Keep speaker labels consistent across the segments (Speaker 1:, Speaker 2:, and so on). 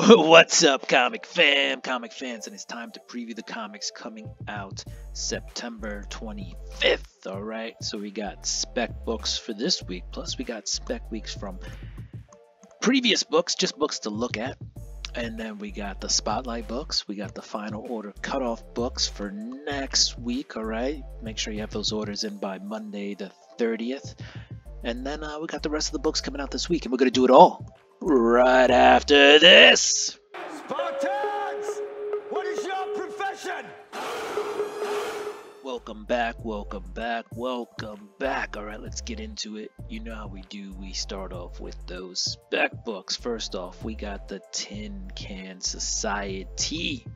Speaker 1: What's up, comic fam, comic fans, and it's time to preview the comics coming out September 25th. All right, so we got spec books for this week, plus we got spec weeks from previous books, just books to look at. And then we got the spotlight books, we got the final order cutoff books for next week. All right, make sure you have those orders in by Monday the 30th. And then uh, we got the rest of the books coming out this week, and we're going to do it all right after this.
Speaker 2: Spartans! What is your profession?
Speaker 1: Welcome back, welcome back, welcome back. All right, let's get into it. You know how we do. We start off with those spec books. First off, we got the Tin Can Society.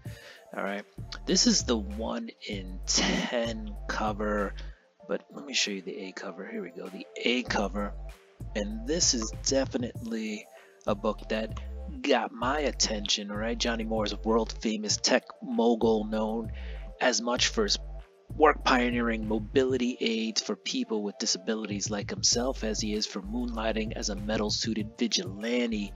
Speaker 1: All right, this is the 1 in 10 cover, but let me show you the A cover. Here we go, the A cover. And this is definitely a book that got my attention, right? Johnny Moore is a world famous tech mogul known as much for his work pioneering mobility aids for people with disabilities like himself as he is for moonlighting as a metal suited vigilante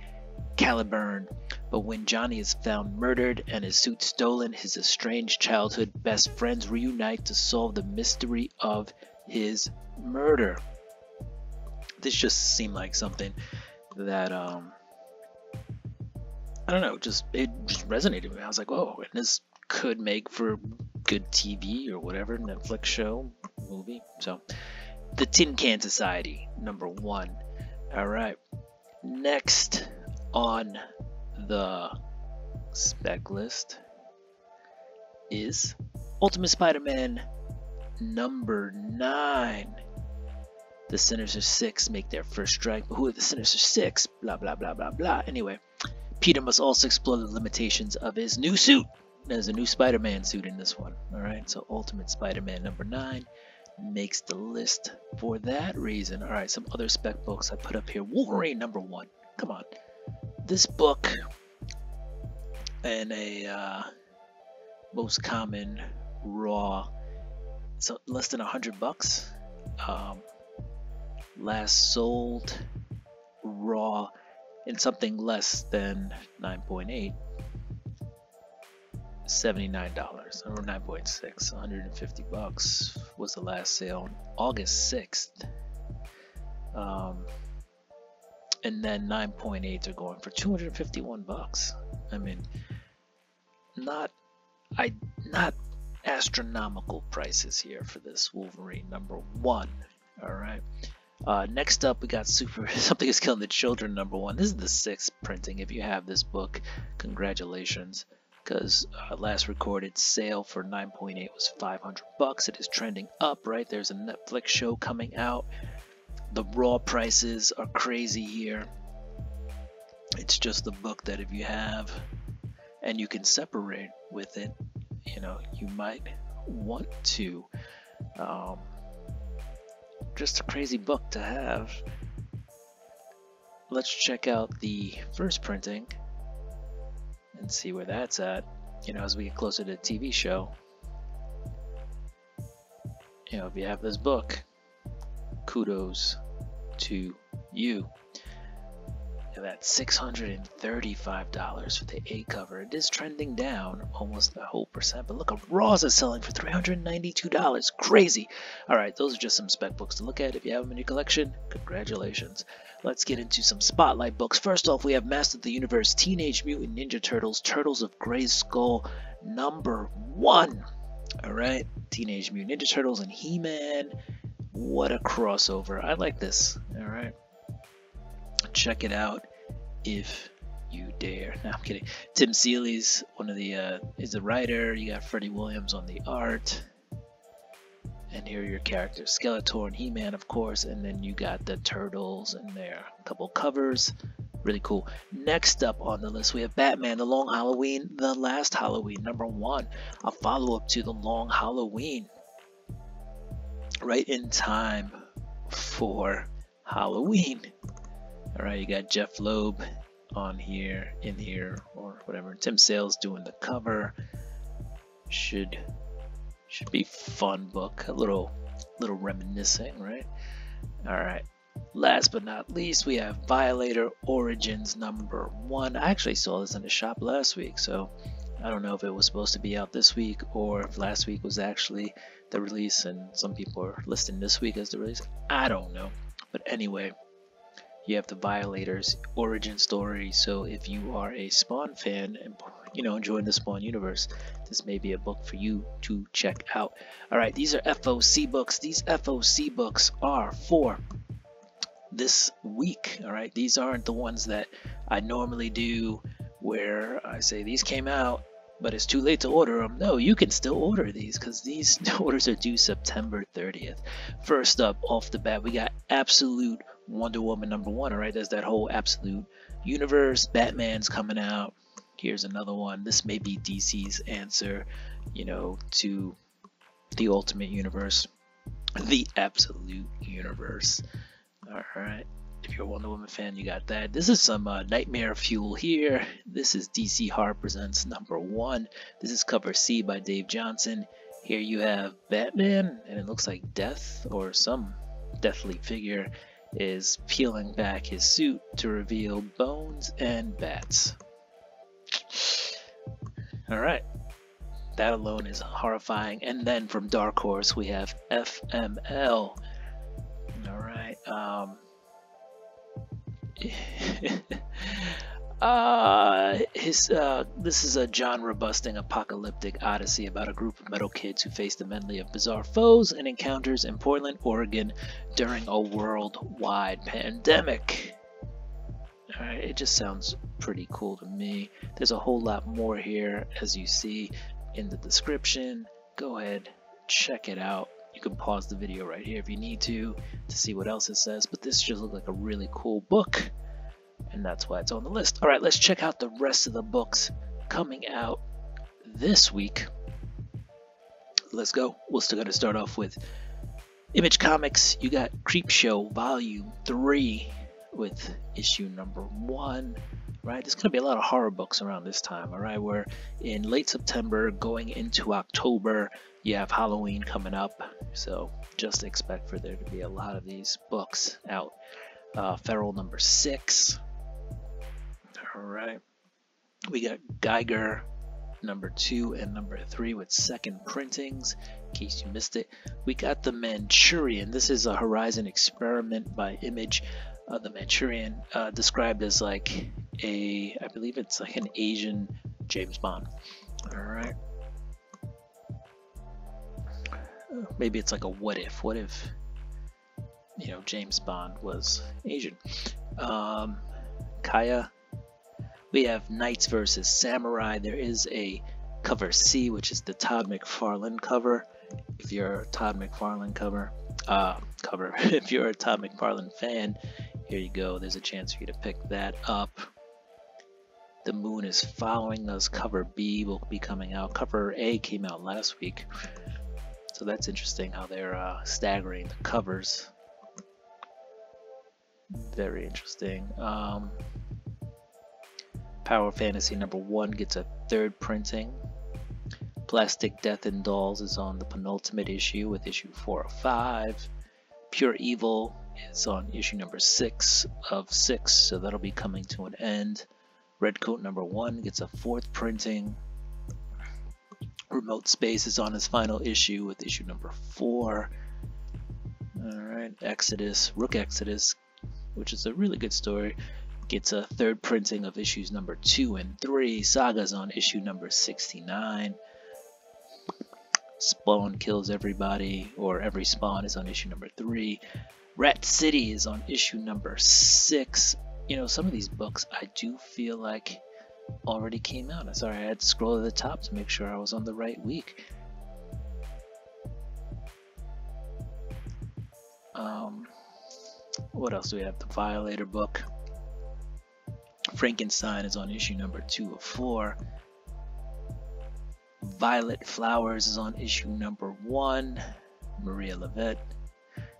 Speaker 1: Caliburn. But when Johnny is found murdered and his suit stolen, his estranged childhood best friends reunite to solve the mystery of his murder. This just seemed like something that um, I don't know, just it just resonated with me. I was like, whoa, and this could make for good TV or whatever, Netflix show, movie. So, the Tin Can Society, number one. All right. Next on the spec list is Ultimate Spider Man number nine. The Sinister Six make their first strike. Who are the Sinister Six? Blah, blah, blah, blah, blah. Anyway, Peter must also explore the limitations of his new suit. There's a new Spider-Man suit in this one. Alright, so Ultimate Spider-Man number 9 makes the list for that reason. Alright, some other spec books I put up here. Wolverine number 1. Come on. This book and a uh, most common raw so less than a hundred bucks um, last sold raw in something less than 9.8 $79 or 9.6 150 bucks was the last sale on August 6th um, and then 9.8 are going for 251 bucks. I mean not I not astronomical prices here for this Wolverine number one all right uh, next up, we got Super Something is Killing the Children number one. This is the sixth printing. If you have this book, congratulations. Because uh, last recorded sale for 9.8 was 500 bucks. It is trending up, right? There's a Netflix show coming out. The raw prices are crazy here. It's just a book that if you have and you can separate with it, you know, you might want to. Um, just a crazy book to have. Let's check out the first printing and see where that's at. You know, as we get closer to the TV show. You know, if you have this book, kudos to you. That's $635 for the A cover. It is trending down almost a whole percent, but look, at Raws is selling for $392. Crazy. All right, those are just some spec books to look at. If you have them in your collection, congratulations. Let's get into some spotlight books. First off, we have Master of the Universe Teenage Mutant Ninja Turtles Turtles of Grayskull, number one. All right, Teenage Mutant Ninja Turtles and He Man. What a crossover. I like this. All right check it out if you dare. No, I'm kidding. Tim Seeley's one of the uh, is the writer. You got Freddie Williams on the art, and here are your characters: Skeletor and He-Man, of course, and then you got the Turtles and there. A couple covers, really cool. Next up on the list, we have Batman: The Long Halloween, The Last Halloween, number one, a follow-up to The Long Halloween, right in time for Halloween. All right, you got Jeph Loeb on here, in here, or whatever. Tim Sales doing the cover. Should should be fun book. A little little reminiscing, right? All right. Last but not least, we have Violator Origins number one. I actually saw this in the shop last week, so I don't know if it was supposed to be out this week or if last week was actually the release and some people are listing this week as the release. I don't know. But anyway, you have the Violators origin story. So if you are a Spawn fan and you know enjoying the Spawn universe, this may be a book for you to check out. All right, these are FOC books. These FOC books are for this week. All right, these aren't the ones that I normally do where I say these came out but it's too late to order them. No, you can still order these because these orders are due September 30th. First up, off the bat, we got Absolute Wonder Woman number one. All right, there's that whole Absolute universe. Batman's coming out. Here's another one. This may be DC's answer, you know, to the Ultimate Universe, the Absolute Universe. All right. If you're a Wonder Woman fan, you got that. This is some uh, Nightmare Fuel here. This is DC Horror Presents number one. This is cover C by Dave Johnson. Here you have Batman, and it looks like Death or some deathly figure is peeling back his suit to reveal bones and bats. Alright. That alone is horrifying. And then from Dark Horse, we have FML. Alright. Um, uh, his uh, this is a genre-busting apocalyptic odyssey about a group of metal kids who face the medley of bizarre foes and encounters in Portland, Oregon during a worldwide pandemic. Alright, it just sounds pretty cool to me. There's a whole lot more here as you see in the description. Go ahead, check it out. You can pause the video right here if you need to to see what else it says, but this just looks like a really cool book, and that's why it's on the list. All right, let's check out the rest of the books coming out this week. Let's go. We're still going to start off with Image Comics. You got Creepshow Volume 3 with issue number 1 right? There's going to be a lot of horror books around this time, all right? We're in late September going into October. You have Halloween coming up, so just expect for there to be a lot of these books out. Uh, Feral number six. All right. We got Geiger number two and number three with second printings. In case you missed it, we got the Manchurian. This is a Horizon experiment by Image. Uh, the Manchurian uh, described as like a, I believe it's like an Asian James Bond. All right. Maybe it's like a what if. What if, you know, James Bond was Asian? Um, Kaya. We have Knights versus Samurai. There is a cover C, which is the Todd McFarlane cover. If you're a Todd McFarlane cover, uh, cover. if you're a Todd McFarlane fan, here you go. There's a chance for you to pick that up. The Moon is Following Us. Cover B will be coming out. Cover A came out last week. So that's interesting how they're uh, staggering the covers. Very interesting. Um, Power Fantasy number one gets a third printing. Plastic Death and Dolls is on the penultimate issue with issue 4 of 5. Pure Evil is on issue number 6 of 6, so that'll be coming to an end. Redcoat number 1 gets a fourth printing. Remote Space is on his final issue with issue number 4. Alright, Exodus, Rook Exodus, which is a really good story, gets a third printing of issues number 2 and 3. Saga's on issue number 69. Spawn kills everybody, or every spawn is on issue number 3. Rat City is on issue number six. You know, some of these books I do feel like already came out. I'm sorry, I had to scroll to the top to make sure I was on the right week. Um, what else do we have? The Violator book. Frankenstein is on issue number two of four. Violet Flowers is on issue number one. Maria Llovet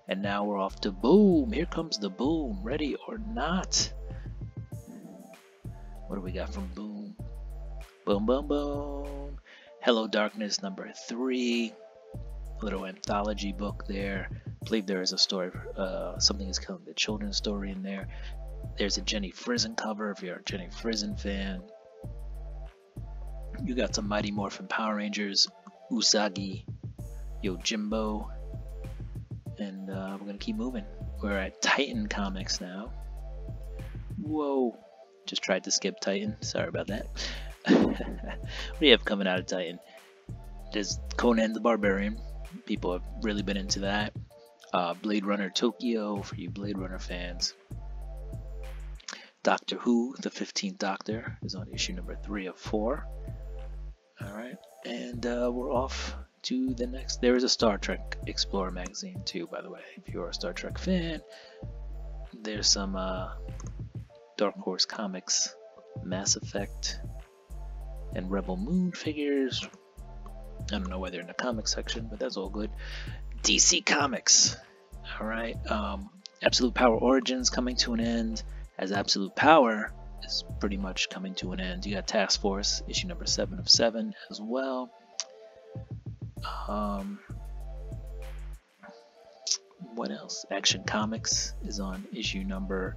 Speaker 1: and now we're off to boom. Here comes the boom. Ready or not. What do we got from boom? Boom, boom, boom. Hello Darkness number three. A Little anthology book there. I believe there is a story, uh, something is killing the children's story in there. There's a Jenny Frison cover if you're a Jenny Frison fan. You got some Mighty Morphin Power Rangers, Usagi, Yojimbo, and uh, we're gonna keep moving. We're at Titan Comics now. Whoa, just tried to skip Titan. Sorry about that. what do you have coming out of Titan? There's Conan the Barbarian. People have really been into that. Uh, Blade Runner Tokyo for you Blade Runner fans. Doctor Who, the 15th Doctor, is on issue number 3 of 4. Alright, and uh, we're off to the next. There is a Star Trek Explorer magazine, too, by the way. If you're a Star Trek fan, there's some uh, Dark Horse Comics, Mass Effect, and Rebel Moon figures. I don't know why they're in the comic section, but that's all good. DC Comics. Alright, um, Absolute Power Origins coming to an end as Absolute Power is pretty much coming to an end. You got Task Force, issue number 7 of 7 as well. Um, what else? Action Comics is on issue number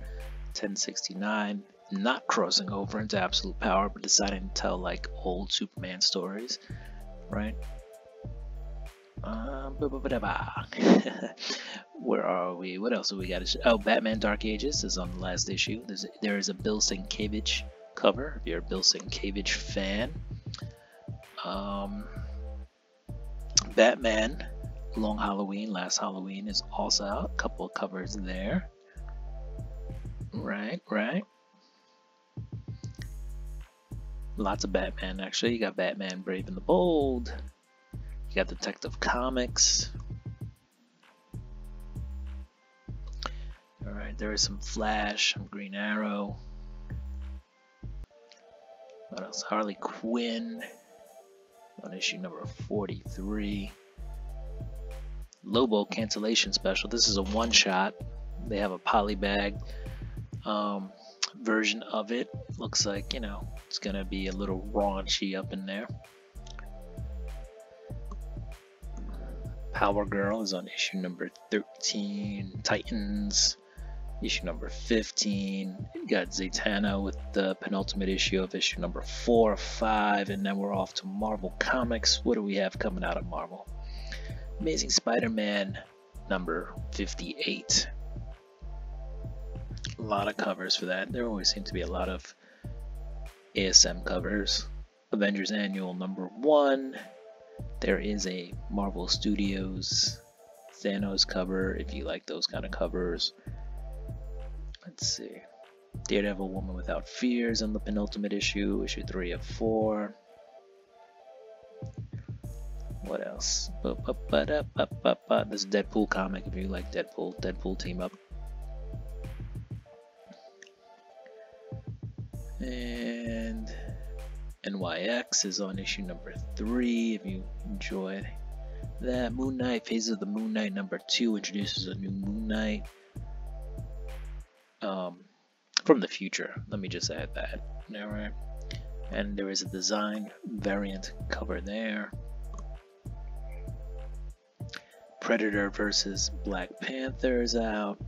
Speaker 1: 1069. Not crossing over into Absolute Power, but deciding to tell like old Superman stories, right? Um, where are we? What else have we got? Oh, Batman Dark Ages is on the last issue. There's, there is a Bill Sienkiewicz cover, if you're a Bill Sienkiewicz fan. Um, Batman Long Halloween, Last Halloween is also out. A couple of covers there. Right, right. Lots of Batman, actually. You got Batman Brave and the Bold. You got Detective Comics. Alright, there is some Flash, some Green Arrow. What else? Harley Quinn on issue number 43. Lobo cancellation special. This is a one shot. They have a polybag um, version of it. Looks like, you know, it's going to be a little raunchy up in there. Power Girl is on issue number 13. Titans, issue number 15. You got Zatanna with the penultimate issue of issue number 4 or 5. And then we're off to Marvel Comics. What do we have coming out of Marvel? Amazing Spider Man number 58. A lot of covers for that. There always seem to be a lot of ASM covers. Avengers Annual number 1 there is a Marvel Studios Thanos cover if you like those kind of covers. Let's see. Daredevil Woman Without Fears on the penultimate issue, issue 3 of 4. What else? This Deadpool comic if you like Deadpool. Deadpool team up. And NYX is on issue number three. If you enjoyed that, Moon Knight, Phase of the Moon Knight number two introduces a new Moon Knight um, from the future. Let me just add that. All right. And there is a design variant cover there. Predator versus Black Panther is out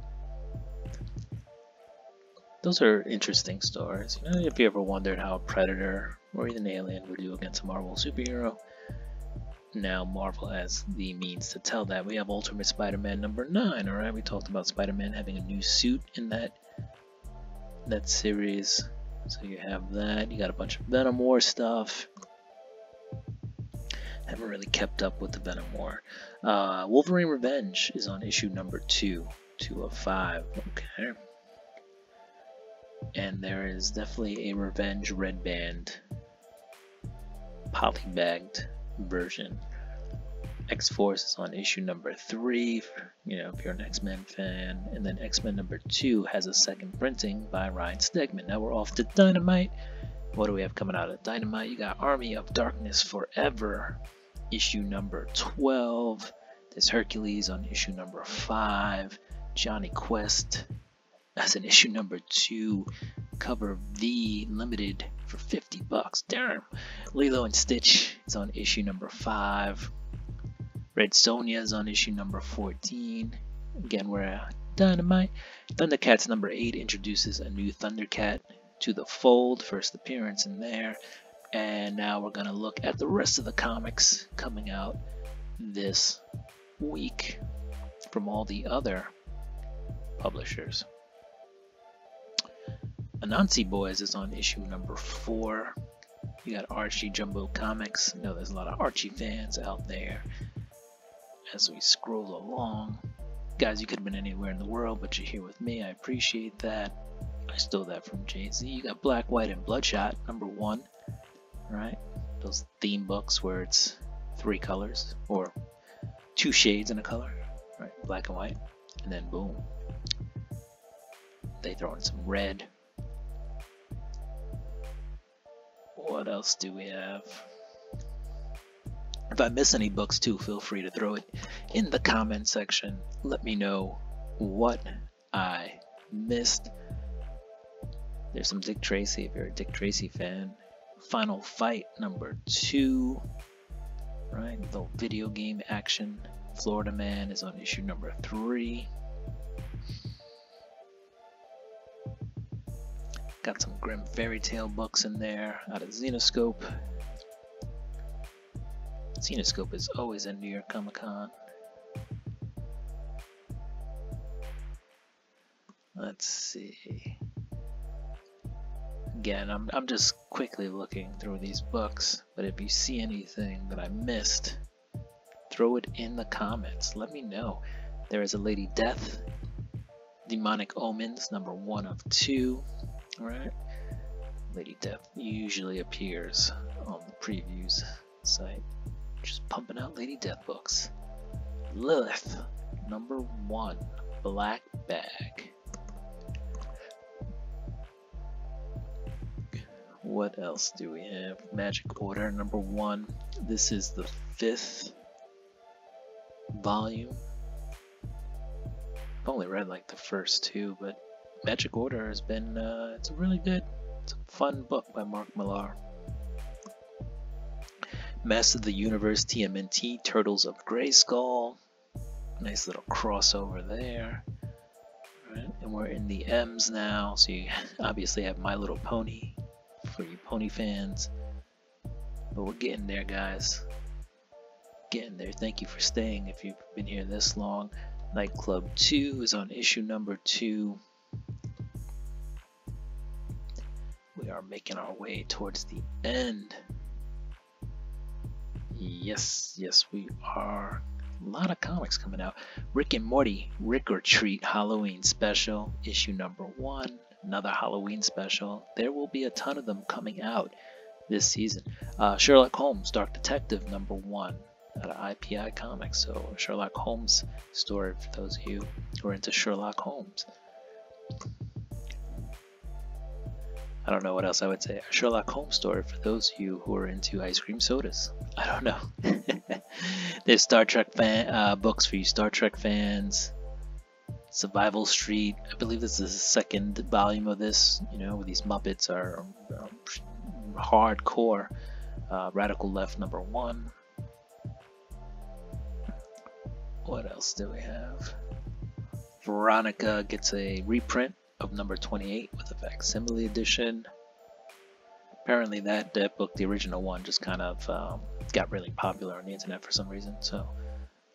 Speaker 1: those are interesting stories. You know, if you ever wondered how Predator or even Alien would do against a Marvel superhero, now Marvel has the means to tell that. We have Ultimate Spider-Man number nine. All right, we talked about Spider-Man having a new suit in that that series. So you have that. You got a bunch of Venom War stuff. Haven't really kept up with the Venom War. Uh, Wolverine Revenge is on issue number two, two of five. Okay and there is definitely a Revenge Red Band polybagged version. X Force is on issue number three, you know, if you're an X Men fan, and then X Men number two has a second printing by Ryan Stegman. Now we're off to Dynamite. What do we have coming out of Dynamite? You got Army of Darkness Forever, issue number 12. There's Hercules on issue number 5. Jonny Quest as an issue number two cover V limited for 50 bucks. Damn. Lilo and Stitch is on issue number five. Red Sonja is on issue number 14. Again, we're at Dynamite. Thundercats number 8 introduces a new Thundercat to the fold. First appearance in there. And now we're going to look at the rest of the comics coming out this week from all the other publishers. Anansi Boys is on issue number 4. You got Archie Jumbo Comics. You know there's a lot of Archie fans out there. As we scroll along, guys, you could have been anywhere in the world, but you're here with me. I appreciate that. I stole that from Jay Z. You got Black, White, and Bloodshot, number one right? Those theme books where it's three colors or two shades in a color, right? Black and white, and then boom, they throw in some red. What else do we have? If I miss any books too, feel free to throw it in the comment section. Let me know what I missed. There's some Dick Tracy if you're a Dick Tracy fan. Final Fight number two, right? The video game action. Florida Man is on issue number three. Got some Grimm Fairy Tale books in there out of Zenescope. Zenescope is always in New York Comic Con. Let's see again, I'm, I'm just quickly looking through these books, but if you see anything that I missed, throw it in the comments. Let me know. There is a Lady Death, Demonic Omens, number one of two. Alright. Lady Death usually appears on the previews site. Just pumping out Lady Death books. Lilith, number one, Black Bag. what else do we have? Magic Order number one. This is the fifth volume. I've only read like the first two, but Magic Order has been, uh, it's a really good, it's a fun book by Mark Millar. Master of the Universe TMNT, Turtles of Grayskull. Nice little crossover there. Right, and we're in the M's now, so you obviously have My Little Pony for you pony fans. But we're getting there, guys. Getting there. Thank you for staying if you've been here this long. Nightclub 2 is on issue number 2. We are making our way towards the end. Yes, yes, we are. A lot of comics coming out. Rick and Morty, Rick or Treat Halloween Special, issue number 1 another Halloween special. There will be a ton of them coming out this season. Uh, Sherlock Holmes, Dark Detective, number one out of IPI Comics. So, Sherlock Holmes story for those of you who are into Sherlock Holmes. I don't know what else I would say. A Sherlock Holmes story for those of you who are into ice cream sodas. I don't know. There's Star Trek fan uh, books for you Star Trek fans. Survival Street. I believe this is the second volume of this. You know, these Muppets are um, hardcore. Uh, Radical Left number one. What else do we have? Veronica gets a reprint of number 28 with a facsimile edition. Apparently, that, book, the original one, just kind of um, got really popular on the internet for some reason. So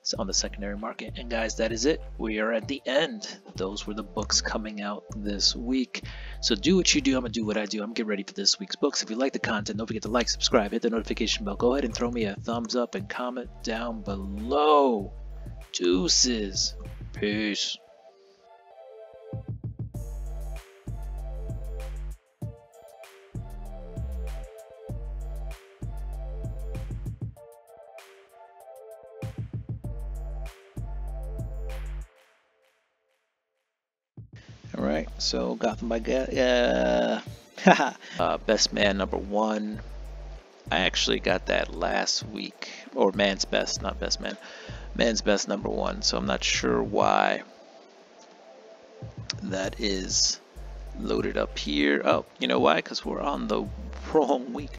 Speaker 1: it's on the secondary market. And guys, that is it. We are at the end. Those were the books coming out this week. So do what you do. I'm going to do what I do. I'm getting ready for this week's books. If you like the content, don't forget to like, subscribe, hit the notification bell. Go ahead and throw me a thumbs up and comment down below. Deuces. Peace. So Gotham by yeah, uh, Best Man number one. I actually got that last week, or Man's Best, not Best Man. Man's Best number one. So I'm not sure why that is loaded up here. Oh, you know why? Because we're on the wrong week.